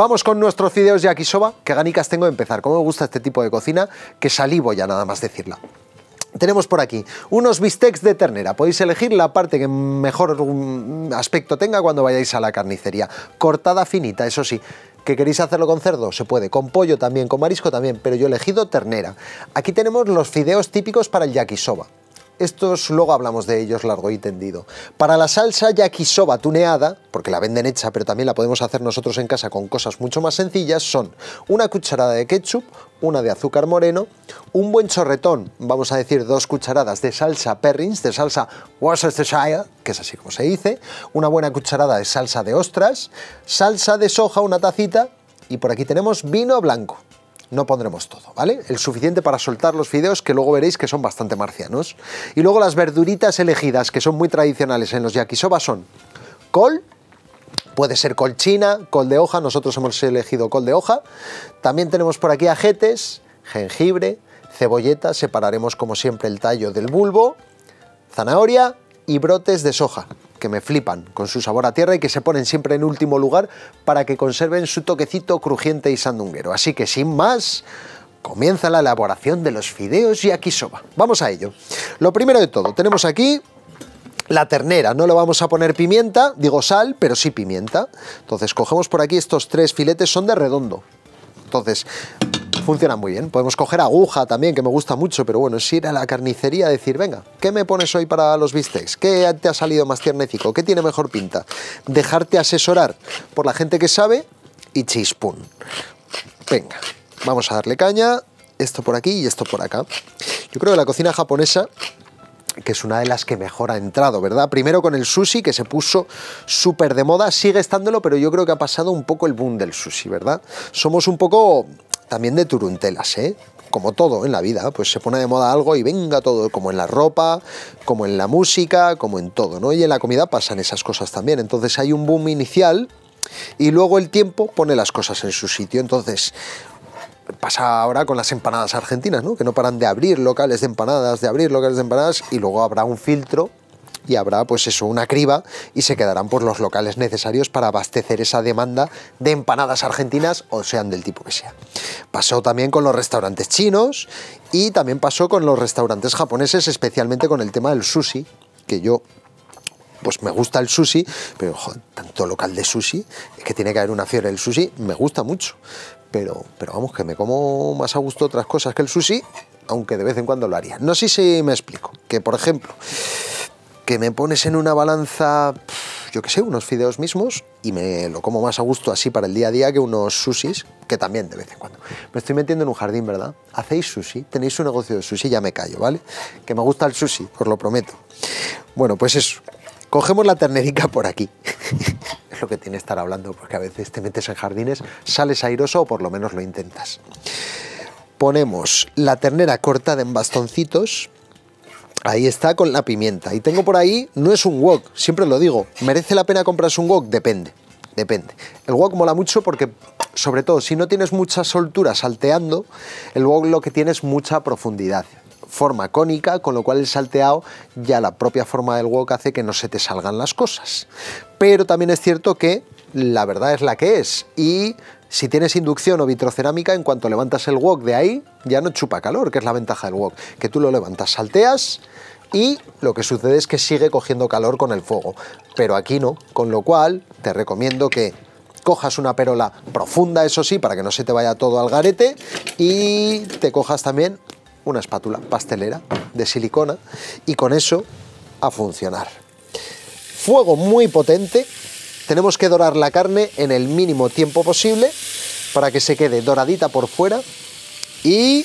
vamos con nuestros fideos yakisoba, que ganicas tengo de empezar. Como me gusta este tipo de cocina, que salivo ya nada más decirla. Tenemos por aquí unos bistecs de ternera. Podéis elegir la parte que mejor mm, aspecto tenga cuando vayáis a la carnicería. Cortada finita, eso sí. ¿Que queréis hacerlo con cerdo? Se puede. Con pollo también, con marisco también, pero yo he elegido ternera. Aquí tenemos los fideos típicos para el yakisoba. Estos luego hablamos de ellos largo y tendido. Para la salsa yakisoba tuneada, porque la venden hecha, pero también la podemos hacer nosotros en casa con cosas mucho más sencillas, son una cucharada de ketchup, una de azúcar moreno, un buen chorretón, vamos a decir dos cucharadas de salsa Perrins, de salsa Worcestershire, que es así como se dice, una buena cucharada de salsa de ostras, salsa de soja, una tacita, y por aquí tenemos vino blanco no pondremos todo, ¿vale? El suficiente para soltar los fideos que luego veréis que son bastante marcianos. Y luego las verduritas elegidas que son muy tradicionales en los yakisoba son col, puede ser col china, col de hoja, nosotros hemos elegido col de hoja. También tenemos por aquí ajetes, jengibre, cebolleta, separaremos como siempre el tallo del bulbo, zanahoria y brotes de soja que me flipan con su sabor a tierra y que se ponen siempre en último lugar para que conserven su toquecito crujiente y sandunguero. Así que sin más, comienza la elaboración de los fideos yakisoba. Vamos a ello. Lo primero de todo, tenemos aquí la ternera, no le vamos a poner pimienta, digo sal, pero sí pimienta. Entonces cogemos por aquí estos tres filetes, son de redondo. Entonces, funciona muy bien. Podemos coger aguja también, que me gusta mucho, pero bueno, es ir a la carnicería a decir, venga, ¿qué me pones hoy para los bistecs? ¿Qué te ha salido más tiernecico? ¿Qué tiene mejor pinta? Dejarte asesorar por la gente que sabe y chispun. Venga, vamos a darle caña, esto por aquí y esto por acá. Yo creo que la cocina japonesa que es una de las que mejor ha entrado, ¿verdad? Primero con el sushi, que se puso súper de moda, sigue estándolo, pero yo creo que ha pasado un poco el boom del sushi, ¿verdad? Somos un poco también de turuntelas, ¿eh? Como todo en la vida, pues se pone de moda algo y venga todo, como en la ropa, como en la música, como en todo, ¿no? Y en la comida pasan esas cosas también. Entonces hay un boom inicial y luego el tiempo pone las cosas en su sitio. Entonces, pasa ahora con las empanadas argentinas, ¿no? Que no paran de abrir locales de empanadas, de abrir locales de empanadas y luego habrá un filtro y habrá pues eso, una criba y se quedarán pues los locales necesarios para abastecer esa demanda de empanadas argentinas o sean del tipo que sea. Pasó también con los restaurantes chinos y también pasó con los restaurantes japoneses, especialmente con el tema del sushi, que yo pues me gusta el sushi, pero tanto local de sushi, que tiene que haber una fiebre del sushi, me gusta mucho. Pero, pero vamos, que me como más a gusto otras cosas que el sushi, aunque de vez en cuando lo haría. No sé si me explico. Que, por ejemplo, que me pones en una balanza, yo qué sé, unos fideos mismos y me lo como más a gusto así para el día a día que unos sushis, que también de vez en cuando. Me estoy metiendo en un jardín, ¿verdad? ¿Hacéis sushi? ¿Tenéis un negocio de sushi? Ya me callo, ¿vale? Que me gusta el sushi, os lo prometo. Bueno, pues eso. Cogemos la ternerica por aquí. es lo que tiene estar hablando, porque a veces te metes en jardines, sales airoso o por lo menos lo intentas. Ponemos la ternera cortada en bastoncitos, Ahí está con la pimienta. Y tengo por ahí, no es un wok, siempre lo digo. ¿Merece la pena comprarse un wok? Depende, depende. El wok mola mucho porque, sobre todo, si no tienes mucha soltura salteando, el wok lo que tiene es mucha profundidad. Forma cónica, con lo cual el salteado ya la propia forma del wok hace que no se te salgan las cosas. Pero también es cierto que la verdad es la que es. Y si tienes inducción o vitrocerámica, en cuanto levantas el wok de ahí, ya no chupa calor, que es la ventaja del wok. Que tú lo levantas, salteas y lo que sucede es que sigue cogiendo calor con el fuego. Pero aquí no, con lo cual te recomiendo que cojas una perola profunda, eso sí, para que no se te vaya todo al garete, y te cojas también una espátula pastelera de silicona y con eso a funcionar. Fuego muy potente, tenemos que dorar la carne en el mínimo tiempo posible para que se quede doradita por fuera y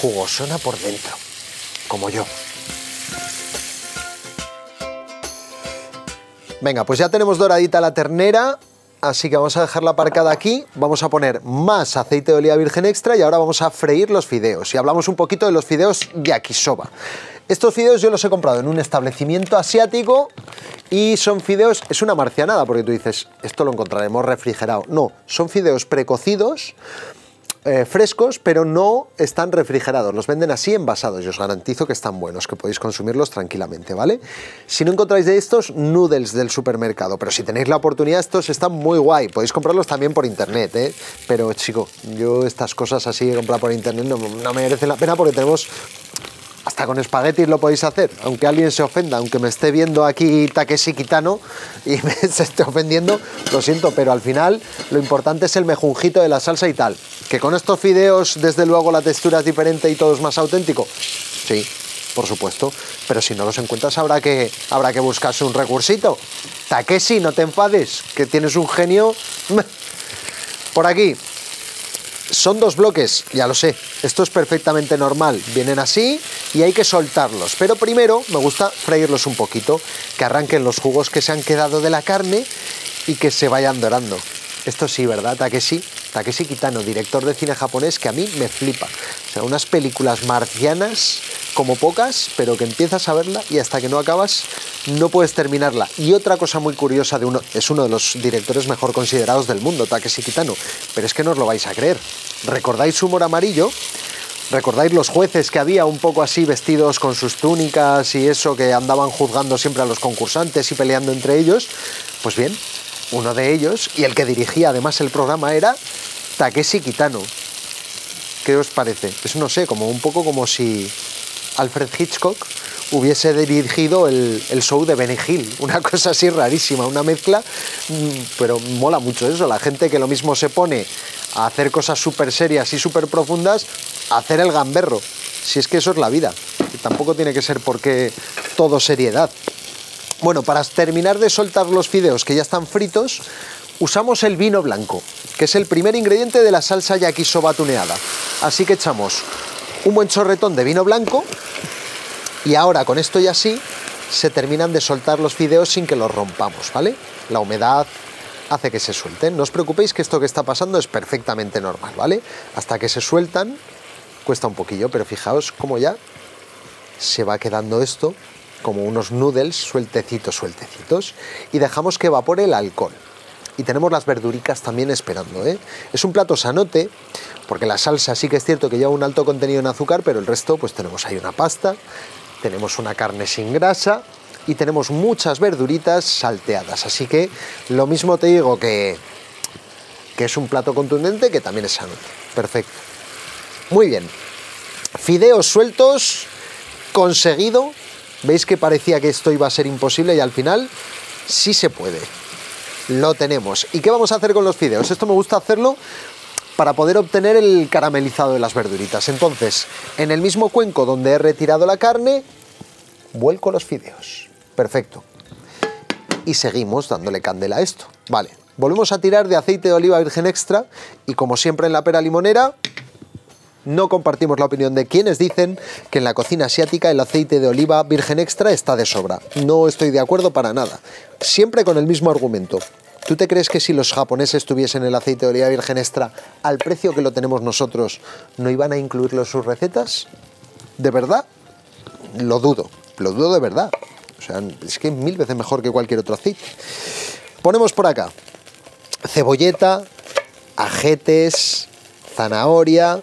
jugosona por dentro, como yo. Venga, pues ya tenemos doradita la ternera, así que vamos a dejarla aparcada aquí, vamos a poner más aceite de oliva virgen extra y ahora vamos a freír los fideos. Y hablamos un poquito de los fideos yakisoba. Estos fideos yo los he comprado en un establecimiento asiático y son fideos, es una marcianada porque tú dices, esto lo encontraremos refrigerado. No, son fideos precocidos eh, frescos, pero no están refrigerados. Los venden así envasados y os garantizo que están buenos, que podéis consumirlos tranquilamente, ¿vale? Si no encontráis de estos, noodles del supermercado. Pero si tenéis la oportunidad, estos están muy guay. Podéis comprarlos también por internet, ¿eh? Pero, chico, yo estas cosas así de comprar por internet no, no merecen la pena porque tenemos con espaguetis lo podéis hacer, aunque alguien se ofenda, aunque me esté viendo aquí Takeshi Kitano y me se esté ofendiendo, lo siento, pero al final lo importante es el mejunjito de la salsa y tal. Que con estos fideos, desde luego, la textura es diferente y todo es más auténtico. Sí, por supuesto, pero si no los encuentras habrá que, habrá que buscarse un recursito. Takeshi, no te enfades, que tienes un genio. Por aquí, son dos bloques, ya lo sé, esto es perfectamente normal, vienen así y hay que soltarlos, pero primero me gusta freírlos un poquito, que arranquen los jugos que se han quedado de la carne y que se vayan dorando. Esto sí, ¿verdad? Takeshi, Takeshi Kitano, director de cine japonés que a mí me flipa. O sea, unas películas marcianas como pocas, pero que empiezas a verla y hasta que no acabas no puedes terminarla. Y otra cosa muy curiosa de uno, es uno de los directores mejor considerados del mundo, Takeshi Kitano, pero es que no os lo vais a creer. ¿Recordáis Humor Amarillo? ¿Recordáis los jueces que había un poco así vestidos con sus túnicas y eso que andaban juzgando siempre a los concursantes y peleando entre ellos? Pues bien, uno de ellos, y el que dirigía además el programa era Takeshi Kitano. ¿Qué os parece? Es, no sé, como un poco como si Alfred Hitchcock hubiese dirigido el, show de Benny Hill, una cosa así rarísima, una mezcla, mm, pero mola mucho eso, la gente que lo mismo se pone a hacer cosas súper serias y súper profundas, hacer el gamberro, si es que eso es la vida, tampoco tiene que ser porque todo seriedad. Bueno, para terminar de soltar los fideos que ya están fritos, usamos el vino blanco, que es el primer ingrediente de la salsa yakisoba tuneada. Así que echamos un buen chorretón de vino blanco y ahora con esto y así se terminan de soltar los fideos sin que los rompamos, ¿vale? La humedad hace que se suelten. No os preocupéis que esto que está pasando es perfectamente normal, ¿vale? Hasta que se sueltan cuesta un poquillo, pero fijaos cómo ya se va quedando esto como unos noodles sueltecitos, sueltecitos, y dejamos que evapore el alcohol. Y tenemos las verduricas también esperando. ¿eh? Es un plato sanote, porque la salsa sí que es cierto que lleva un alto contenido en azúcar, pero el resto pues tenemos ahí una pasta, tenemos una carne sin grasa y tenemos muchas verduritas salteadas. Así que lo mismo te digo que, que es un plato contundente que también es sanote. Perfecto. Muy bien. Fideos sueltos, conseguido ¿Veis que parecía que esto iba a ser imposible y al final sí se puede? Lo tenemos. ¿Y qué vamos a hacer con los fideos? Esto me gusta hacerlo para poder obtener el caramelizado de las verduritas. Entonces, en el mismo cuenco donde he retirado la carne, vuelco los fideos. Perfecto. Y seguimos dándole candela a esto. Vale, volvemos a tirar de aceite de oliva virgen extra y como siempre en la pera limonera, no compartimos la opinión de quienes dicen que en la cocina asiática el aceite de oliva virgen extra está de sobra. No estoy de acuerdo para nada. Siempre con el mismo argumento. ¿Tú te crees que si los japoneses tuviesen el aceite de oliva virgen extra al precio que lo tenemos nosotros, no iban a incluirlo en sus recetas? ¿De verdad? Lo dudo, lo dudo de verdad. O sea, es que mil veces mejor que cualquier otro aceite. Ponemos por acá cebolleta, ajetes, zanahoria,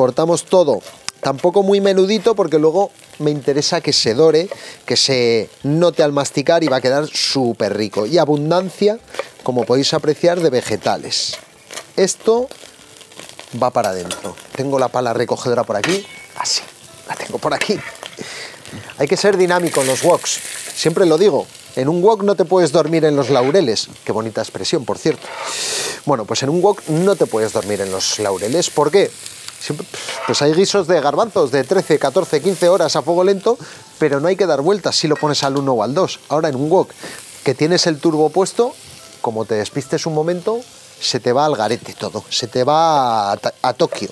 cortamos todo, tampoco muy menudito porque luego me interesa que se dore, que se note al masticar y va a quedar súper rico. Y abundancia, como podéis apreciar, de vegetales. Esto va para adentro. Tengo la pala recogedora por aquí, así, la tengo por aquí. Hay que ser dinámico en los woks, siempre lo digo. En un wok no te puedes dormir en los laureles. Qué bonita expresión, por cierto. Bueno, pues en un wok no te puedes dormir en los laureles. ¿Por qué? Pues hay guisos de garbanzos de 13, 14, 15 horas a fuego lento, pero no hay que dar vueltas si lo pones al 1 o al 2. Ahora en un wok que tienes el turbo puesto, como te despistes un momento, se te va al garete todo, se te va a, Tokio.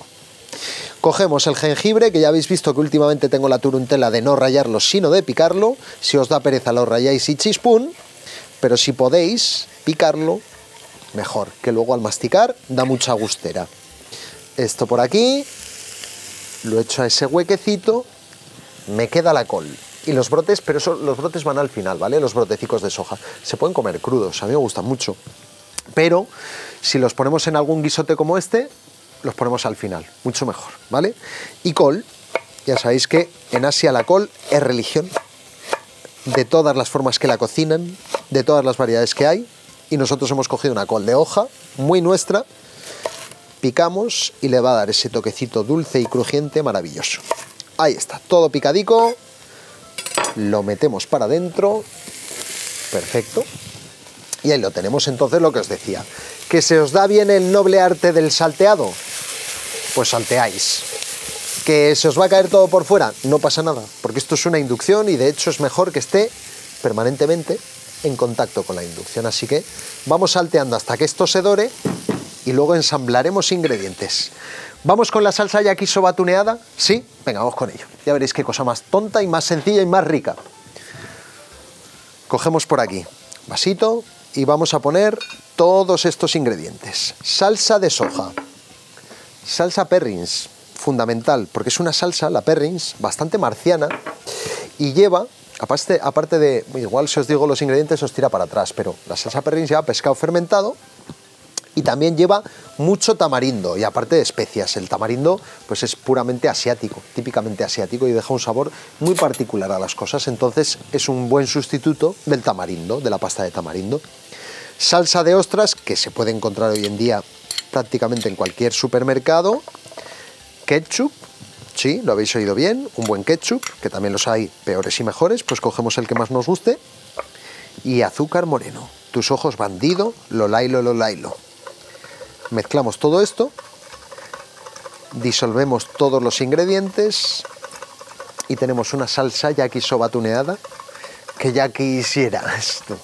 Cogemos el jengibre, que ya habéis visto que últimamente tengo la turuntela de no rayarlo, sino de picarlo. Si os da pereza lo rayáis y chispún, pero si podéis picarlo, mejor, que luego al masticar da mucha gustera esto por aquí, lo echo a ese huequecito, me queda la col. Y los brotes, pero eso, los brotes van al final, ¿vale? Los brotecicos de soja. Se pueden comer crudos, a mí me gustan mucho. Pero si los ponemos en algún guisote como este, los ponemos al final, mucho mejor, ¿vale? Y col, ya sabéis que en Asia la col es religión, de todas las formas que la cocinan, de todas las variedades que hay, y nosotros hemos cogido una col de hoja, muy nuestra, picamos y le va a dar ese toquecito dulce y crujiente maravilloso. Ahí está, todo picadico, lo metemos para adentro, perfecto, y ahí lo tenemos entonces lo que os decía. ¿Que se os da bien el noble arte del salteado? Pues salteáis. ¿Que se os va a caer todo por fuera? No pasa nada, porque esto es una inducción y de hecho es mejor que esté permanentemente en contacto con la inducción. Así que vamos salteando hasta que esto se dore y luego ensamblaremos ingredientes. ¿Vamos con la salsa yakisoba tuneada? ¿Sí? Venga, vamos con ello. Ya veréis qué cosa más tonta y más sencilla y más rica. Cogemos por aquí vasito y vamos a poner todos estos ingredientes. Salsa de soja, salsa perrins, fundamental, porque es una salsa, la perrins, bastante marciana y lleva, aparte, aparte de, igual si os digo los ingredientes os tira para atrás, pero la salsa perrins lleva pescado fermentado, y también lleva mucho tamarindo y aparte de especias. El tamarindo pues es puramente asiático, típicamente asiático y deja un sabor muy particular a las cosas, entonces es un buen sustituto del tamarindo, de la pasta de tamarindo. Salsa de ostras que se puede encontrar hoy en día prácticamente en cualquier supermercado. Ketchup, sí, lo habéis oído bien, un buen ketchup, que también los hay peores y mejores, pues cogemos el que más nos guste. Y azúcar moreno, tus ojos bandido, lo lailo, lo lailo. Mezclamos todo esto, disolvemos todos los ingredientes y tenemos una salsa yakisoba tuneada que ya quisiera esto.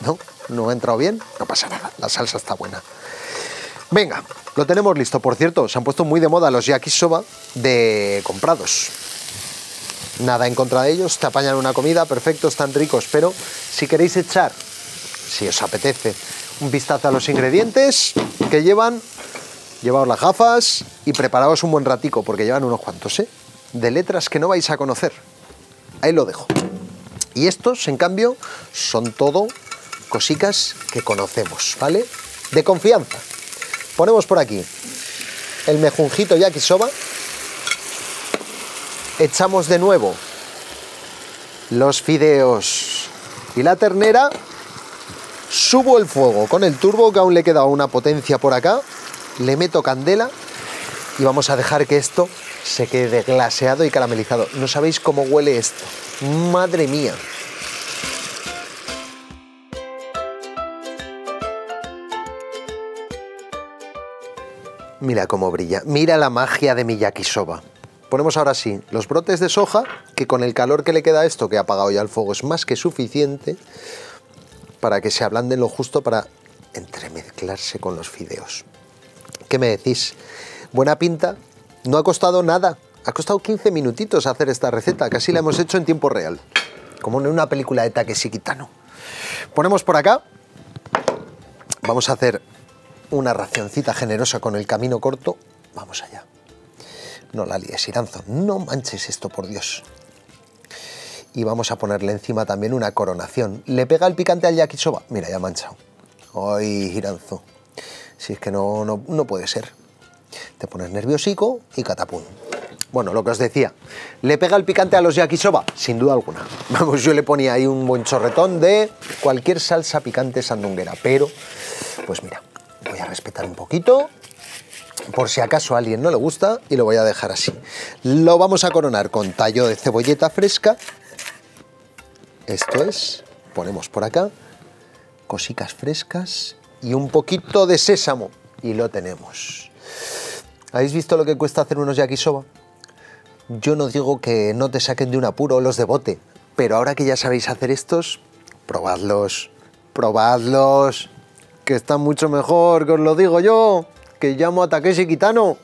¿No? ¿No ha entrado bien? No pasa nada, la salsa está buena. Venga, lo tenemos listo. Por cierto, se han puesto muy de moda los yakisoba de comprados. Nada en contra de ellos, te apañan una comida, perfecto, están ricos, pero si queréis echar, si os apetece, un vistazo a los ingredientes que llevan, llevaos las gafas y preparaos un buen ratico, porque llevan unos cuantos, ¿eh? De letras que no vais a conocer. Ahí lo dejo. Y estos, en cambio, son todo cositas que conocemos, ¿vale? De confianza. Ponemos por aquí el mejunjito yakisoba. Echamos de nuevo los fideos y la ternera subo el fuego con el turbo, que aún le queda una potencia por acá, le meto candela y vamos a dejar que esto se quede glaseado y caramelizado. No sabéis cómo huele esto. Madre mía. Mira cómo brilla. Mira la magia de mi yakisoba. Ponemos ahora sí los brotes de soja, que con el calor que le queda a esto, que ha apagado ya el fuego, es más que suficiente para que se ablanden lo justo para entremezclarse con los fideos. ¿Qué me decís? ¿Buena pinta? No ha costado nada. Ha costado 15 minutitos hacer esta receta. Casi la hemos hecho en tiempo real. Como en una película de Takeshi Kitano. Ponemos por acá. Vamos a hacer una racioncita generosa con el camino corto. Vamos allá. No la líes, Iranzo. No manches esto, por Dios y vamos a ponerle encima también una coronación. ¿Le pega el picante al yakisoba? Mira, ya manchado. ¡Ay, giranzo! Si es que no, no, puede ser. Te pones nerviosico y catapum. Bueno, lo que os decía, ¿le pega el picante a los yakisoba? Sin duda alguna. Vamos, yo le ponía ahí un buen chorretón de cualquier salsa picante sandunguera, pero, pues mira, voy a respetar un poquito, por si acaso a alguien no le gusta, y lo voy a dejar así. Lo vamos a coronar con tallo de cebolleta fresca esto es, ponemos por acá cositas frescas y un poquito de sésamo y lo tenemos. ¿Habéis visto lo que cuesta hacer unos yakisoba? Yo no digo que no te saquen de un apuro los de bote, pero ahora que ya sabéis hacer estos, probadlos, probadlos, que están mucho mejor, que os lo digo yo, que llamo a Takeshi Kitano.